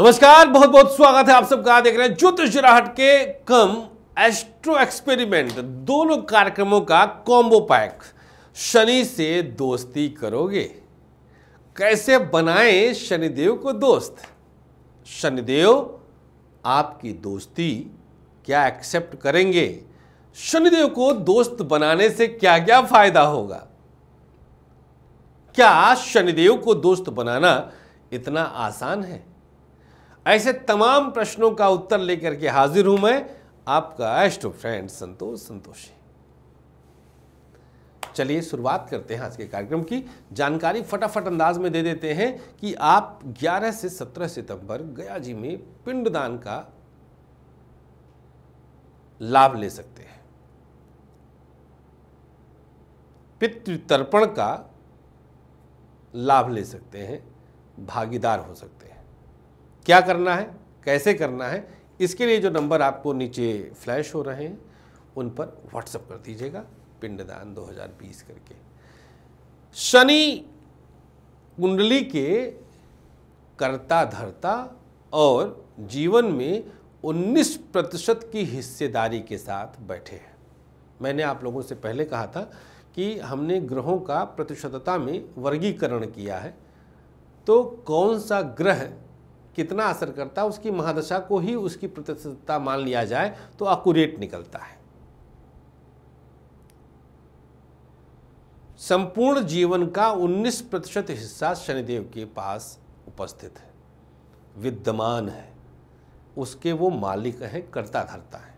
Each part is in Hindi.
नमस्कार बहुत बहुत स्वागत है आप सबका। देख रहे हैं ज्योतिष राहट के कम एस्ट्रो एक्सपेरिमेंट, दोनों कार्यक्रमों का कॉम्बो पैक शनि से दोस्ती करोगे? कैसे बनाएँ शनिदेव को दोस्त? शनिदेव, आपकी दोस्ती क्या एक्सेप्ट करेंगे? शनिदेव को दोस्त बनाने से क्या क्या फ़ायदा होगा? क्या शनिदेव को दोस्त बनाना इतना आसान है? ऐसे तमाम प्रश्नों का उत्तर लेकर के हाजिर हूँ मैं आपका एस्ट्रो फ्रेंड संतोष संतोषी। चलिए शुरुआत करते हैं आज के कार्यक्रम की। जानकारी फटाफट अंदाज में दे देते हैं कि आप 11 से 17 सितंबर गया जी में पिंडदान का लाभ ले सकते हैं। पितृतर्पण का लाभ ले सकते हैं, भागीदार हो सकते हैं। क्या करना है, कैसे करना है, इसके लिए जो नंबर आपको नीचे फ्लैश हो रहे हैं, उन पर व्हाट्सअप कर दीजिएगा, पिंडदान 2020 करके। शनि कुंडली के कर्ता धर्ता और जीवन में 19 प्रतिशत की हिस्सेदारी के साथ बैठे हैं। मैंने आप लोगों से पहले कहा था कि हमने ग्रहों का प्रतिशतता में वर्गीकरण किया है तो कौन सा ग्रह कितना असर करता है, उसकी महादशा को ही उसकी प्रतिशतता मान लिया जाए तो अकुरेट निकलता है। संपूर्ण जीवन का 19 प्रतिशत हिस्सा शनिदेव के पास उपस्थित है, विद्यमान है, उसके वो मालिक हैं, कर्ता धरता है।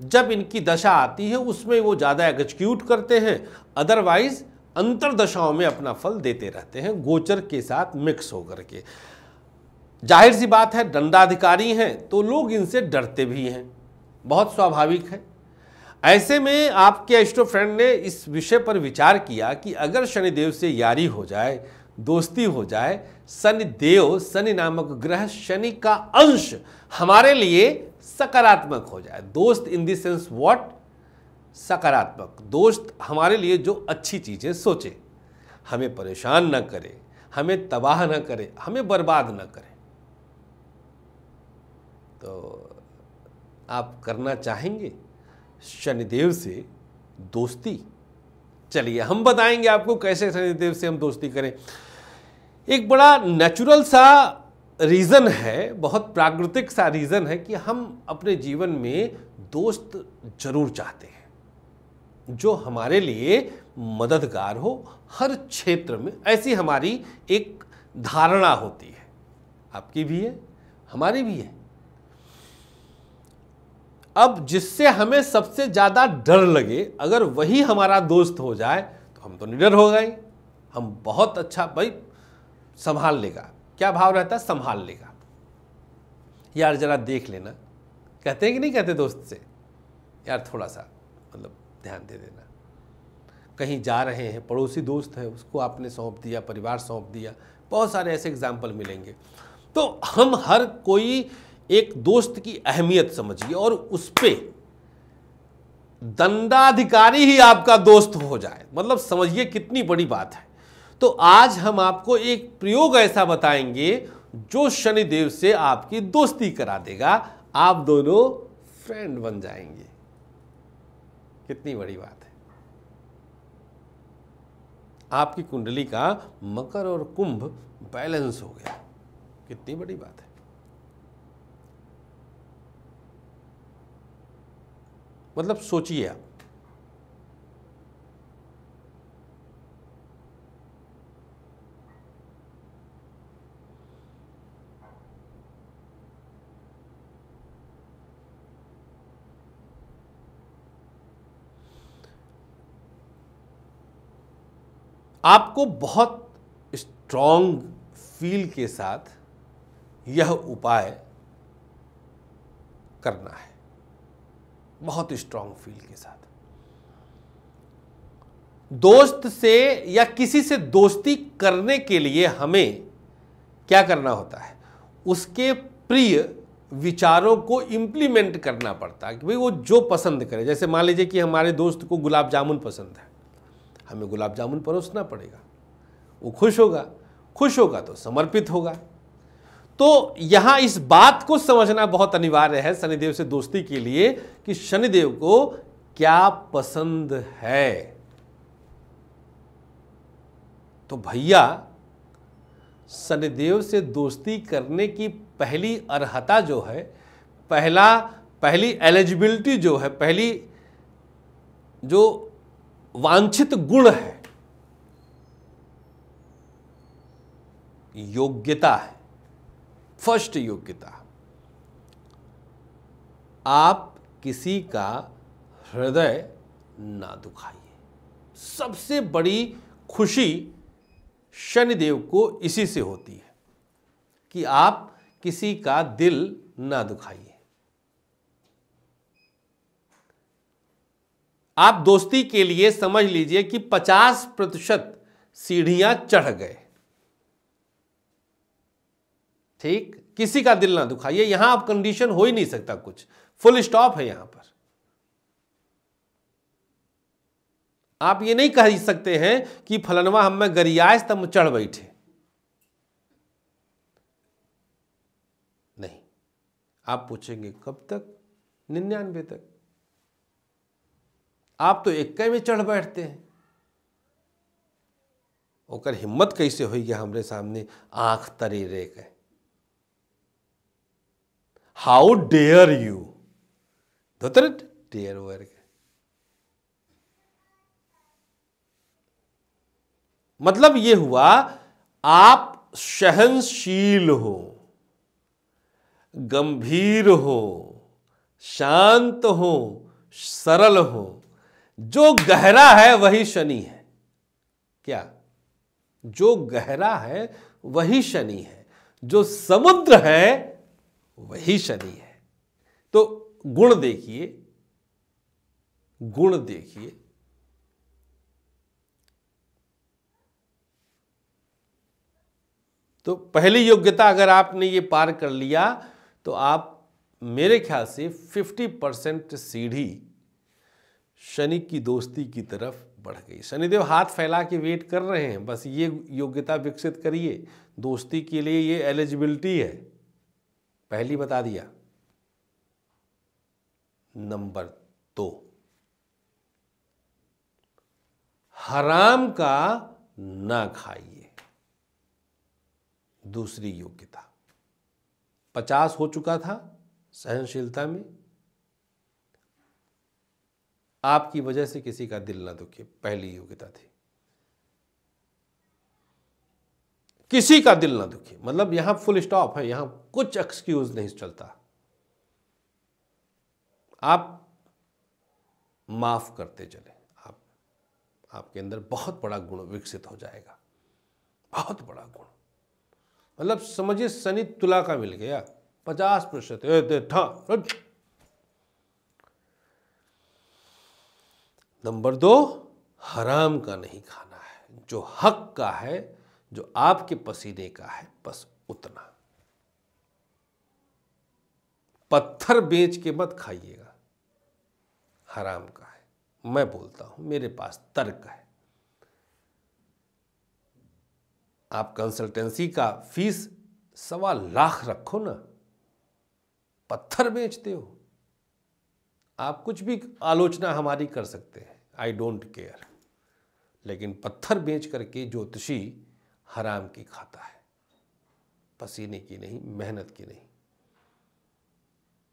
जब इनकी दशा आती है, उसमें वो ज़्यादा एग्जीक्यूट करते हैं अदरवाइज़ अंतर दशाओं में अपना फल देते रहते हैं, गोचर के साथ मिक्स होकर के। ज़ाहिर सी बात है, दंडाधिकारी हैं तो लोग इनसे डरते भी हैं। बहुत स्वाभाविक है। ऐसे में आपके एस्ट्रो फ्रेंड ने इस विषय पर विचार किया कि अगर शनिदेव से यारी हो जाए, दोस्ती हो जाए शनि देव शनि नामक ग्रह, शनि का अंश हमारे लिए सकारात्मक हो जाए। दोस्त इन दी सेंस व्हाट सकारात्मक। दोस्त हमारे लिए जो अच्छी चीज़ें सोचे। हमें परेशान न करे, हमें तबाह न करे, हमें बर्बाद न करे। तो आप करना चाहेंगे? शनिदेव से दोस्ती? चलिए, हम बताएँगे आपको कैसे शनिदेव से हम दोस्ती करें। एक बड़ा नेचुरल सा रीज़न है, बहुत प्राकृतिक सा रीज़न है कि हम अपने जीवन में दोस्त ज़रूर चाहते हैं। जो हमारे लिए मददगार हो, हर क्षेत्र में ऐसी हमारी एक धारणा होती है। आपकी भी है, हमारी भी है। अब जिससे हमें सबसे ज़्यादा डर लगे, अगर वही हमारा दोस्त हो जाए तो हम तो निडर हो गए। हम बहुत अच्छा भाई, संभाल लेगा। क्या भाव रहता है? संभाल लेगा। यार जरा देख लेना। कहते हैं कि नहीं कहते दोस्त से? यार थोड़ा सा मतलब ध्यान दे देना। कहीं जा रहे हैं, पड़ोसी दोस्त है, उसको आपने सौंप दिया, परिवार सौंप दिया, बहुत सारे ऐसे एग्ज़ाम्पल मिलेंगे। तो हम हर कोई एक दोस्त की अहमियत समझिए और उस पर दंडाधिकारी ही आपका दोस्त हो जाए। मतलब समझिए कितनी बड़ी बात है। तो आज हम आपको एक प्रयोग ऐसा बताएँगे जो शनिदेव से आपकी दोस्ती करा देगा। आप दोनों फ्रेंड बन जाएँगे। कितनी बड़ी बात है। आपकी कुंडली का मकर और कुंभ बैलेंस हो गया। कितनी बड़ी बात है। मतलब सोचिए आप आपको बहुत स्ट्रॉन्ग फील के साथ यह उपाय करना है। बहुत स्ट्रांग फील के साथ। दोस्त से या किसी से दोस्ती करने के लिए हमें क्या करना होता है? उसके प्रिय विचारों को इम्प्लीमेंट करना पड़ता है कि भाई वो जो पसंद करे। जैसे मान लीजिए कि हमारे दोस्त को गुलाब जामुन पसंद है। हमें गुलाब जामुन परोसना पड़ेगा। वो खुश होगा खुश होगा तो समर्पित होगा। तो यहाँ इस बात को समझना बहुत अनिवार्य है शनिदेव से दोस्ती के लिए कि शनिदेव को क्या पसंद है। तो भैया, शनिदेव से दोस्ती करने की पहली अर्हता जो है, पहला, पहली एलिजिबिलिटी जो है, पहली जो वांछित गुण है। योग्यता है। फ़र्स्ट योग्यता। आप किसी का हृदय ना दुखाइए। सबसे बड़ी खुशी शनिदेव को इसी से होती है कि आप किसी का दिल ना दुखाइए। आप दोस्ती के लिए समझ लीजिए कि 50 प्रतिशत सीढ़ियाँ चढ़ गए। ठीक? किसी का दिल ना दुखाइए, यहाँ आप कंडीशन हो ही नहीं सकता कुछ। फुल स्टॉप है यहाँ पर। आप ये नहीं कह सकते हैं कि फलनवा हम में तब चढ़ बैठे। नहीं। आप पूछेंगे, कब तक? निन्यानवे तक। आप तो एक में चढ़ बैठते हैं। ओकर हिम्मत कैसे हुई हमारे सामने? आँख तरी रे के हाउ डेयर यू धोतर डेयर वर्ग मतलब ये हुआ, आप सहनशील हो, गंभीर हो, शांत हो, सरल हो जो गहरा है वही शनि है। क्या? जो गहरा है वही शनि है। जो समुद्र है वही शनि है। तो गुण देखिए गुण देखिए। तो पहली योग्यता अगर आपने ये पार कर लिया तो आप मेरे ख्याल से 50 परसेंट सीढ़ी शनि की दोस्ती की तरफ़ बढ़ गई। शनिदेव हाथ फैला के वेट कर रहे हैं। बस ये योग्यता विकसित करिए। दोस्ती के लिए ये एलिजिबिलिटी है। पहली बता दिया। नंबर दो। हराम का ना खाइए। दूसरी योग्यता। पचास हो चुका था सहनशीलता में। आपकी वजह से किसी का दिल ना दुखे, पहली योग्यता थी। किसी का दिल ना दुखे मतलब यहाँ फुल स्टॉप है, यहाँ कुछ एक्सक्यूज नहीं चलता। आप माफ़ करते चले, आप, आपके अंदर बहुत बड़ा गुण विकसित हो जाएगा। बहुत बड़ा गुण। मतलब समझिए शनि तुला का मिल गया, पचास प्रतिशत नंबर दो, हराम का नहीं खाना है। जो हक का है, जो आपके पसीने का है, बस उतना। पत्थर बेच के मत खाइएगा। हराम का है। मैं बोलता हूँ, मेरे पास तर्क है। आप कंसल्टेंसी का फ़ीस सवा लाख रखो ना, पत्थर बेचते हो। आप कुछ भी आलोचना हमारी कर सकते हैं। आई डोंट केयर लेकिन पत्थर बेच करके ज्योतिषी हराम की खाता है। पसीने की नहीं, मेहनत की नहीं।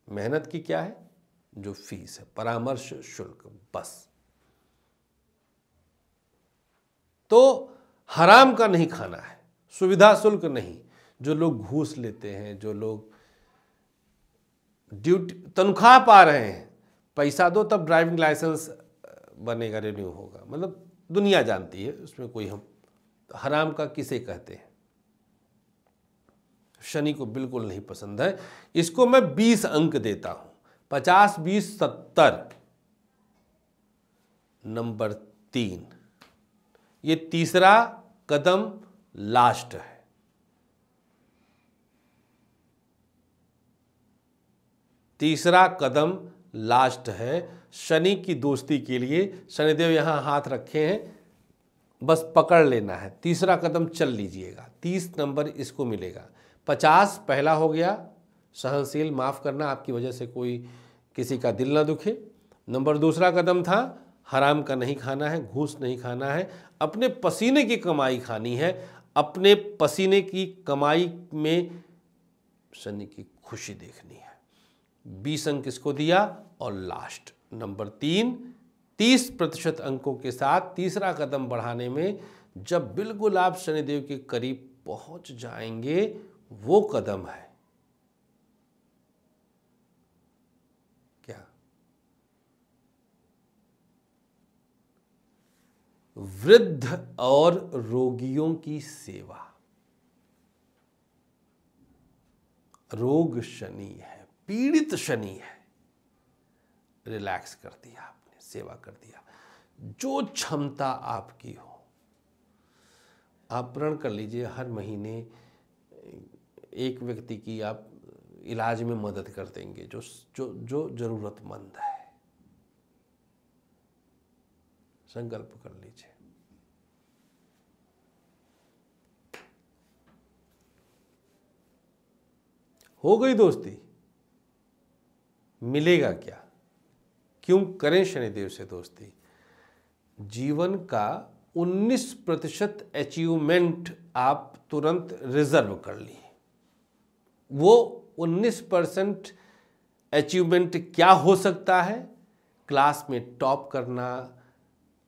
मेहनत की क्या है? जो फ़ीस है। परामर्श शुल्क, बस। तो हराम का नहीं खाना है। सुविधा शुल्क नहीं। जो लोग घूस लेते हैं, जो लोग ड्यूटी, तनख्वाह पा रहे हैं पैसा दो, तब ड्राइविंग लाइसेंस बनेगा रिन्यू होगा। मतलब दुनिया जानती है, उसमें कोई हम हराम का किसे कहते हैं? शनि को बिल्कुल नहीं पसंद है। इसको मैं बीस अंक देता हूँ। पचास, बीस, सत्तर, नंबर तीन। ये तीसरा कदम लास्ट है। तीसरा कदम लास्ट है, शनि की दोस्ती के लिए। शनिदेव यहाँ हाथ रखे हैं। बस पकड़ लेना है। तीसरा कदम चल लीजिएगा। तीस नंबर इसको मिलेगा। पचास पहला हो गया। सहनशील माफ़ करना, आपकी वजह से कोई किसी का दिल ना दुखे। नंबर दूसरा कदम था, हराम का नहीं खाना है, घूस नहीं खाना है। अपने पसीने की कमाई खानी है। अपने पसीने की कमाई में शनि की खुशी देखनी है। बीस अंक इसको दिया? और लास्ट नंबर तीन, तीस प्रतिशत अंकों के साथ तीसरा कदम बढ़ाने में जब बिल्कुल आप शनिदेव के करीब पहुँच जाएँगे, वो कदम है। क्या? वृद्ध और रोगियों की सेवा। रोग शनि है। पीड़ित शनि है। रिलैक्स कर दिया आपने, सेवा कर दिया। जो क्षमता आपकी हो, आप प्रण कर लीजिए, हर महीने एक व्यक्ति की आप इलाज में मदद कर देंगे, जो जो जो ज़रूरतमंद है। संकल्प कर लीजिए। हो गई दोस्ती? मिलेगा क्या? क्यों करें शनिदेव से दोस्ती? जीवन का 19 प्रतिशत अचीवमेंट आप तुरंत रिज़र्व कर लिए वो 19 परसेंट अचीवमेंट क्या हो सकता है? क्लास में टॉप करना,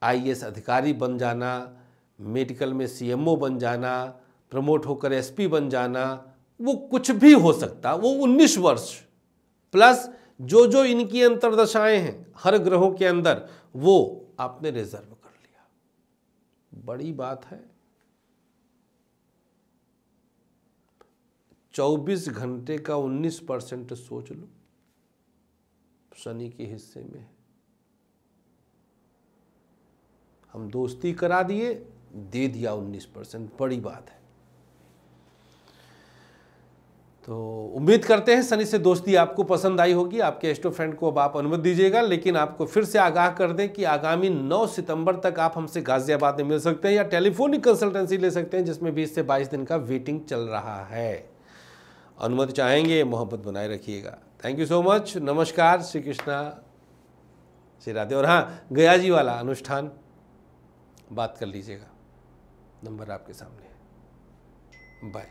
आईएएस अधिकारी बन जाना, मेडिकल में सीएमओ बन जाना, प्रमोट होकर एसपी बन जाना, वो कुछ भी हो सकता। वो 19 वर्ष, प्लस जो जो इनकी अंतरदशाएँ हैं, हर ग्रहों के अंदर, वो आपने रिज़र्व कर लिया। बड़ी बात है। 24 घंटे का 19 परसेंट सोच लो। शनि के हिस्से में हम दोस्ती करा दिए, दे दिया 19 परसेंट। बड़ी बात है। तो उम्मीद करते हैं सनी से दोस्ती आपको पसंद आई होगी। आपके एस्टो फ्रेंड को अब आप अनुमति दीजिएगा, लेकिन आपको फिर से आगाह कर दें कि आगामी 9 सितंबर तक आप हमसे गाजियाबाद में मिल सकते हैं या टेलीफोनिक कंसल्टेंसी ले सकते हैं, जिसमें 20 से 22 दिन का वेटिंग चल रहा है। अनुमति चाहेंगे, मोहब्बत बनाए रखिएगा। थैंक यू सो मच नमस्कार श्री कृष्णा श्री राधे। और हाँ गया जी वाला अनुष्ठान, बात कर लीजिएगा। नंबर आपके सामने बाय